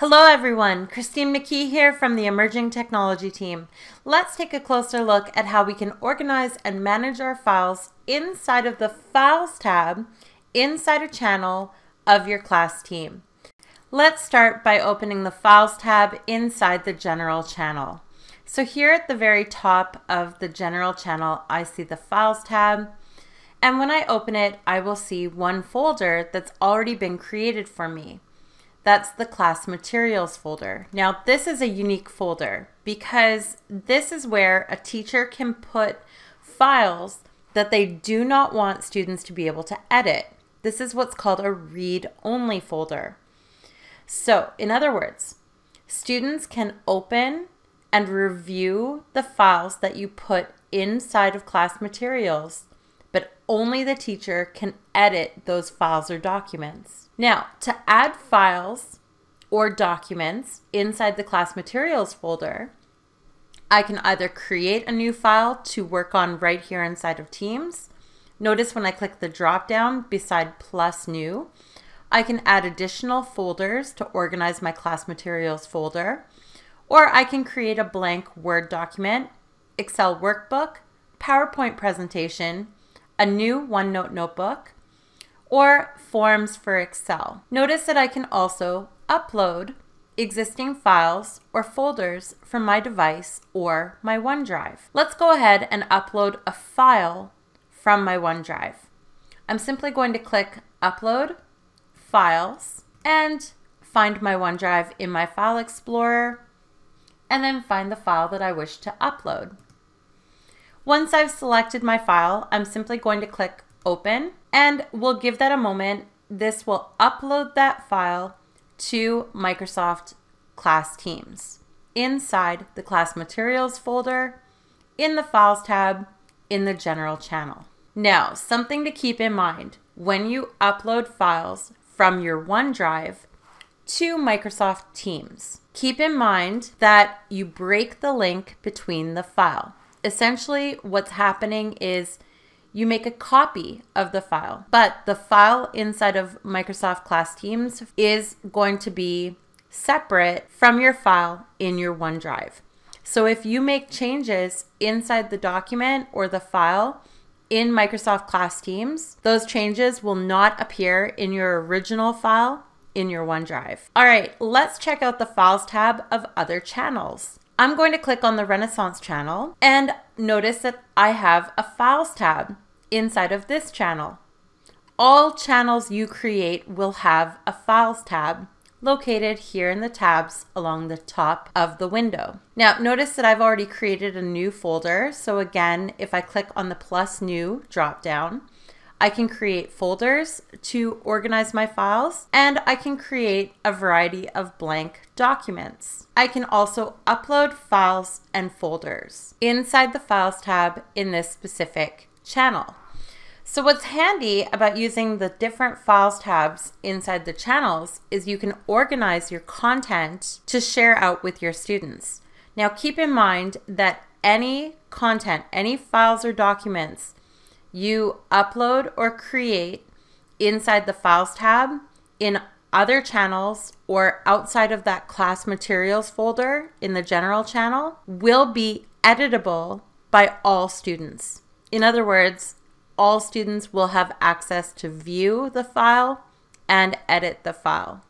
Hello everyone, Christine McKee here from the Emerging Technology team. Let's take a closer look at how we can organize and manage our files inside of the Files tab inside a channel of your class team. Let's start by opening the Files tab inside the General channel. So here at the very top of the General channel, I see the Files tab. And when I open it, I will see one folder that's already been created for me. That's the class materials folder. Now this is a unique folder because this is where a teacher can put files that they do not want students to be able to edit. This is what's called a read-only folder. So in other words, students can open and review the files that you put inside of class materials only the teacher can edit those files or documents. Now, to add files or documents inside the class materials folder, I can either create a new file to work on right here inside of Teams. Notice when I click the drop down beside plus new, I can add additional folders to organize my class materials folder, or I can create a blank Word document, Excel workbook, PowerPoint presentation, a new OneNote notebook, or forms for Excel. Notice that I can also upload existing files or folders from my device or my OneDrive. Let's go ahead and upload a file from my OneDrive. I'm simply going to click Upload, Files, and find my OneDrive in my File Explorer, and then find the file that I wish to upload. Once I've selected my file, I'm simply going to click open and we'll give that a moment. This will upload that file to Microsoft Class Teams inside the class materials folder in the files tab in the general channel. Now, something to keep in mind when you upload files from your OneDrive to Microsoft Teams. Keep in mind that you break the link between the file essentially what's happening is you make a copy of the file, but the file inside of Microsoft Class Teams is going to be separate from your file in your OneDrive. So if you make changes inside the document or the file in Microsoft Class Teams, those changes will not appear in your original file in your OneDrive. All right, let's check out the Files tab of other channels. I'm going to click on the Renaissance channel and notice that I have a Files tab inside of this channel. All channels you create will have a Files tab located here in the tabs along the top of the window. Now notice that I've already created a new folder. So again, if I click on the plus new drop down, I can create folders to organize my files, and I can create a variety of blank documents. I can also upload files and folders inside the Files tab in this specific channel. So what's handy about using the different files tabs inside the channels is you can organize your content to share out with your students. Now keep in mind that any content, any files or documents you upload or create inside the Files tab in other channels or outside of that class materials folder in the general channel will be editable by all students. In other words, all students will have access to view the file and edit the file.